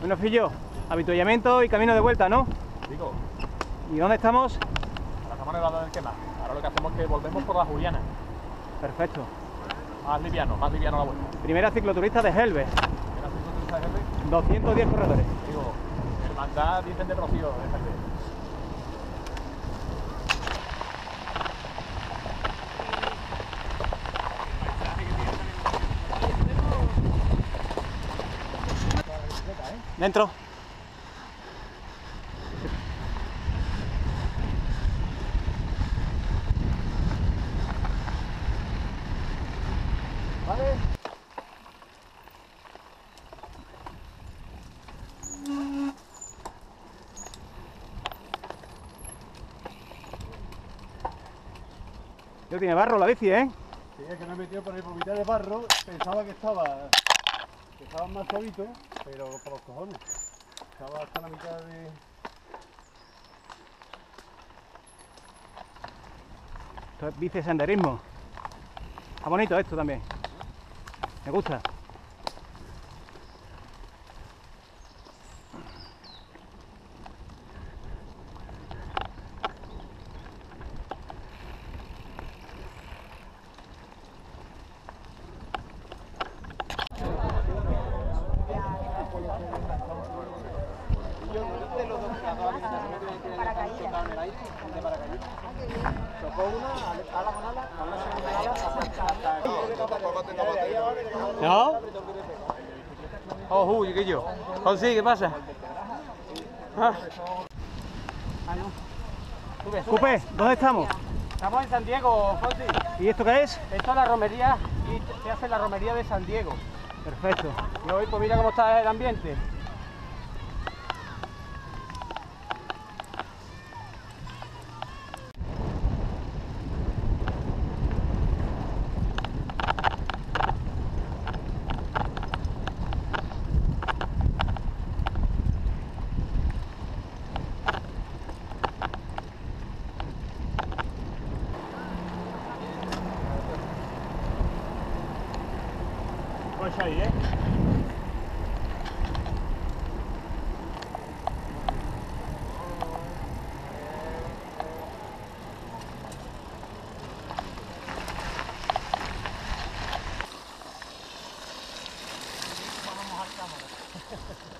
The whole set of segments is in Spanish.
Bueno, Fillo, habituallamiento y camino de vuelta, ¿no? Digo, ¿Y dónde estamos? ahora estamos en el lado del quema. Ahora lo que hacemos es que volvemos por la Juliana. Perfecto. Más liviano, más liviano la vuelta. Primera cicloturista de Helve, ¿Qué haces tú, Teresa 210 corredores. Digo, hermandad dicen de Rocío, de Helve. Dentro. Vale. Yo tiene barro la bici, ¿eh? Sí, es que me he metido por el mitad de barro, pensaba que estaba, estaba más suavito, pero por los cojones. Estaba hasta la mitad de... Esto es bici senderismo. Está bonito esto también. Me gusta. ¿No? Oh, uy, ¿qué yo? José, ¿qué pasa? Ah. Cupe, ¿dónde estamos? Estamos en San Diego, Fonsi. ¿Y esto qué es? Esto es la romería y se hace la romería de San Diego. Perfecto. Y hoy, pues mira cómo está el ambiente. Pues ahí, ¿eh? Acuático.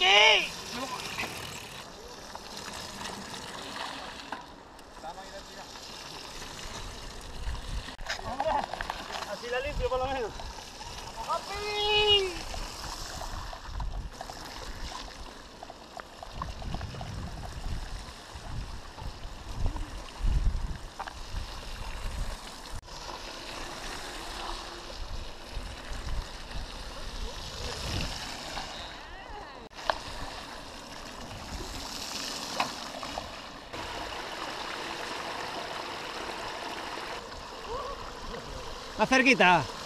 Mickey! Más cerquita.